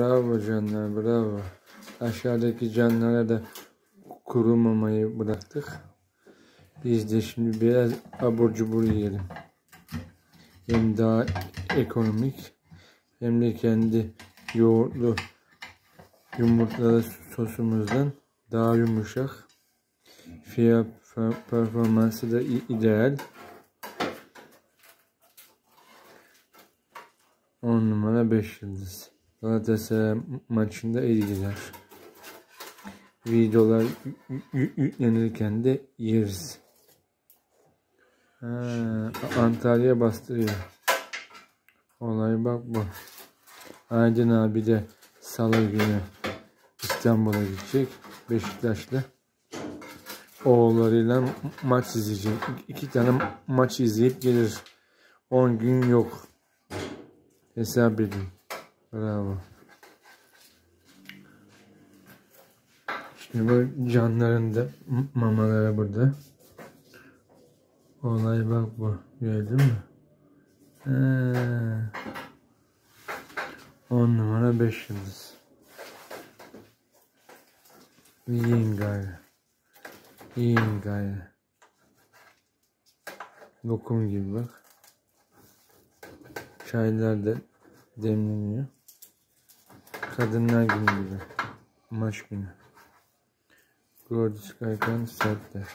Bravo canlar bravo. Aşağıdaki canlara da kuru mamayı bıraktık. Biz de şimdi biraz abur cubur yiyelim. Hem daha ekonomik hem de kendi yoğurtlu yumurtalı sosumuzdan daha yumuşak. Fiyat performansı da ideal. 10 numara 5 yıldız. Galatasaray maçında ilgiler. Videolar yüklenirken de yeriz. Ha, Antalya bastırıyor. Olay bak bu. Aydın abi de salı günü İstanbul'a gidecek. Beşiktaş'la. Oğullarıyla maç izleyecek. İki tane maç izleyip gelir. 10 gün yok. Hesap edin. Bravo. Şimdi bu canların da mamaları burada. Olay bak bu. Gördün mü? He. 10 numara 5 yıldız. Yiyin gayrı. Yiyin gayrı. Lokum gibi bak. Çaylar da demleniyor. Kadınlar günü gibi. Maç günü. Gorgeous Kaykan Sertler.